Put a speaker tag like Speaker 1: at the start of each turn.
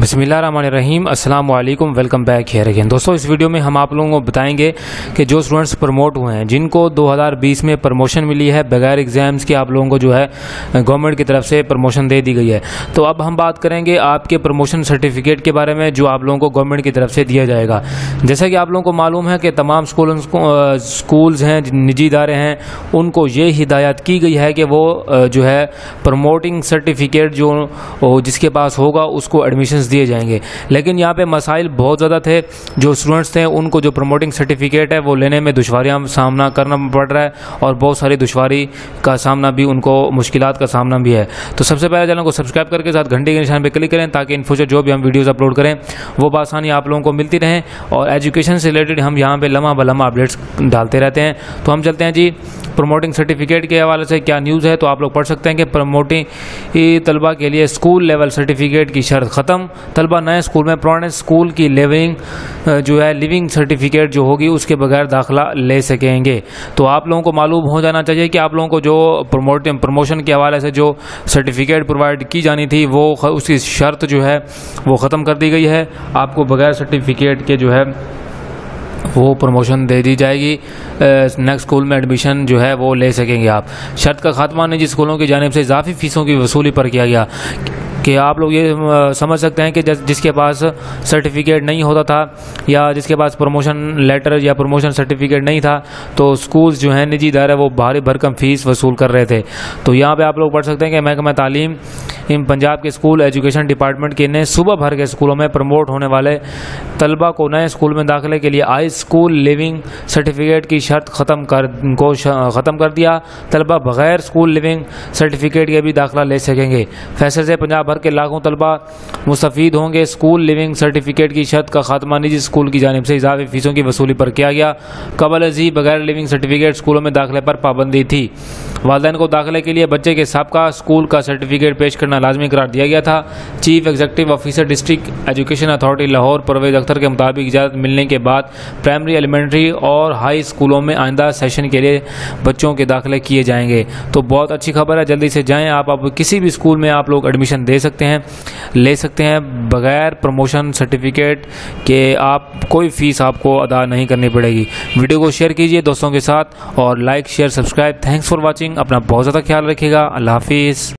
Speaker 1: बसमीम अल्लाम welcome back here again. दोस्तों, इस वीडियो में हम आप लोगों को बताएँगे कि जो स्टूडेंट्स प्रमोट हुए हैं, जिनको 2020 में प्रमोशन मिली है, बगैर एग्ज़ाम्स के आप लोगों को जो है, गवर्नमेंट की तरफ़ से प्रमोशन दे दी गई है। तो अब हम बात करेंगे आपके प्रमोशन सर्टिफिकेट के बारे में, जो आप लोगों को गवर्नमेंट की तरफ़ से दिया जाएगा। जैसा कि आप लोगों को मालूम है कि तमाम स्कूल, स्कूल्स हैं, निजी इदारे हैं, उनको ये हिदायत की गई है कि वो, जो है, प्रमोटिंग सर्टिफिकेट जो, जिसके पास होगा, उसको एडमिशन दिए जाएँगे। लेकिन यहाँ पे मसाइल बहुत ज़्यादा थे, जो स्टूडेंट्स थे, उनको जो प्रमोटिंग सर्टिफिकेट है, वो लेने में दुशारियाँ सामना करना पड़ रहा है और बहुत सारी दुशारी का सामना भी, उनको मुश्किल का सामना भी है। तो सबसे पहले चैनल को सब्सक्राइब करके साथ घंटे के निशान पर क्लिक करें, ताकि इन फ्यूचर जो भी हम वीडियोज़ अपलोड करें, वो बासानी आप लोगों को मिलती रहें। और एजुकेशन से रिलेटेड हम यहाँ पर लम्हा ब अपडेट्स डालते रहते हैं। तो हम चलते हैं जी प्रमोटिंग सर्टिफिकेट के हवाले से क्या न्यूज़ है तो आप लोग पढ़ सकते हैं कि प्रमोटिंग तलबा के लिए स्कूल लेवल सर्टिफिकेट की शर्त ख़त्म। तलबा नए स्कूल में पुराने स्कूल की लिविंग जो है लिविंग सर्टिफिकेट जो होगी, उसके बगैर दाखिला ले सकेंगे। तो आप लोगों को मालूम हो जाना चाहिए कि आप लोगों को जो प्रमोट प्रमोशन के हवाले से जो सर्टिफिकेट प्रोवाइड की जानी थी, वो उसकी शर्त जो है, वो ख़त्म कर दी गई है। आपको बगैर सर्टिफिकेट के जो है वो प्रमोशन दे दी जाएगी। नेक्स्ट स्कूल में एडमिशन जो है वो ले सकेंगे आप। शर्त का खात्मा निजी स्कूलों की जानब से इजाफी फ़ीसों की वसूली पर किया गया। कि आप लोग ये समझ सकते हैं कि जिसके पास सर्टिफिकेट नहीं होता था, या जिसके पास प्रमोशन लेटर या प्रमोशन सर्टिफिकेट नहीं था तो स्कूल्स जो हैं, निजी इदारे, वो भारी भरकम फ़ीस वसूल कर रहे थे। तो यहाँ पे आप लोग पढ़ सकते हैं कि महकमा तालीम इन पंजाब के स्कूल एजुकेशन डिपार्टमेंट के ने सुबह भर के स्कूलों में प्रमोट होने वाले तलबा को नए स्कूल में दाखिले के लिए आई स्कूल लिविंग सर्टिफिकेट की शर्त ख़त्म कर, को ख़त्म कर दिया। तलबा बगैर स्कूल लिविंग सर्टिफिकेट के भी दाखिला ले सकेंगे। फैसले से पंजाब भर के लाखों तलबा मुस्तफ़ होंगे। स्कूल लिविंग सर्टिफिकेट की शर्त का खात्मा निजी स्कूल की जानब से इजाफी फीसों की वसूली पर किया गया। कबल अजी बगैर लिविंग सर्टिफिकेट स्कूलों में दाखिले पर पाबंदी थी। वालदेन को दाखिले के लिए बच्चे के सबका स्कूल का सर्टिफिकेट पेश करना लाजमी करार दिया गया था। Chief executive officer district education authority Lahore Parvez Akhtar के मुताबिक इजाज़त मिलने के बाद प्राइमरी, एलिमेंट्री और हाई स्कूलों में आइंदा सेशन के लिए बच्चों के दाखिले किए जाएँगे। तो बहुत अच्छी खबर है, जल्दी से जाएँ। आप अब किसी भी स्कूल में आप लोग एडमिशन दे सकते हैं, ले सकते हैं। बगैर प्रमोशन सर्टिफिकेट के आप, कोई फ़ीस आपको अदा नहीं करनी पड़ेगी। वीडियो को शेयर कीजिए दोस्तों के साथ और like, share, subscribe. Thanks for watching. अपना बहुत ज़्यादा ख्याल रखिएगा अल्लाह हाफिज़।